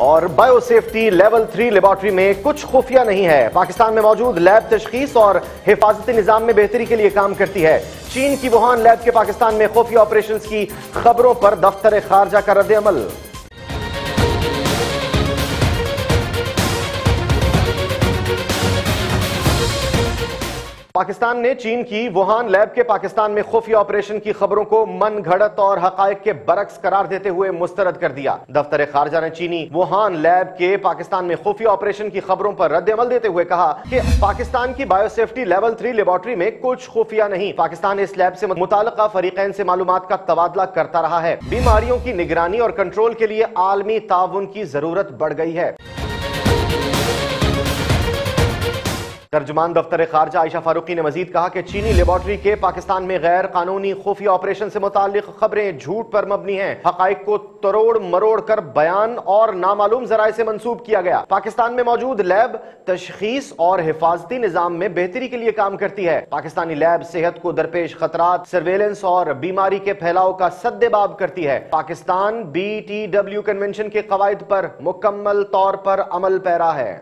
और biosafety level three laboratory में कुछ खुफिया नहीं है। पाकिस्तान में मौजूद लैब तशखीस और हिफाजती निज़ाम में बेहतरी के लिए काम करती है। चीन की वुहान लैब के पाकिस्तान में खुफिया ऑपरेशन की खबरों पर दफ्तर खारजा का रद्द अमल। पाकिस्तान ने चीन की वुहान लैब के पाकिस्तान में खुफिया ऑपरेशन की खबरों को मन घड़त और हकायक के बरक्स करार देते हुए मुस्तरद कर दिया। दफ्तर खारजा ने चीनी वुहान लैब के पाकिस्तान में खुफिया ऑपरेशन की खबरों पर रद्द अमल देते हुए कहा कि पाकिस्तान की बायोसेफ्टी लेवल थ्री लेबोरेटरी में कुछ खुफिया नहीं। पाकिस्तान इस लैब से मुतल फरीकैन से मालूम का तबादला करता रहा है। बीमारियों की निगरानी और कंट्रोल के लिए आलमी ताउन की ज़रूरत बढ़ गई है। तर्जुमान दफ्तर खारजा आयशा फारूकी ने मजीद कहा कि चीनी लेबोरेटरी के पाकिस्तान में गैर कानूनी खुफिया ऑपरेशन से मुतालिक खबरें झूठ पर मबनी है। हकाइक को तरोड़ मरोड़ कर बयान और नामालूम जराये से मंसूब किया गया। पाकिस्तान में मौजूद लैब तशखीस और हिफाजती निज़ाम में बेहतरी के लिए काम करती है। पाकिस्तानी लैब सेहत को दरपेश खतरा सर्वेलेंस और बीमारी के फैलाव का सद्देबाब करती है। Pakistan B T W convention के कवायद पर मुकम्मल तौर पर अमल पैरा है।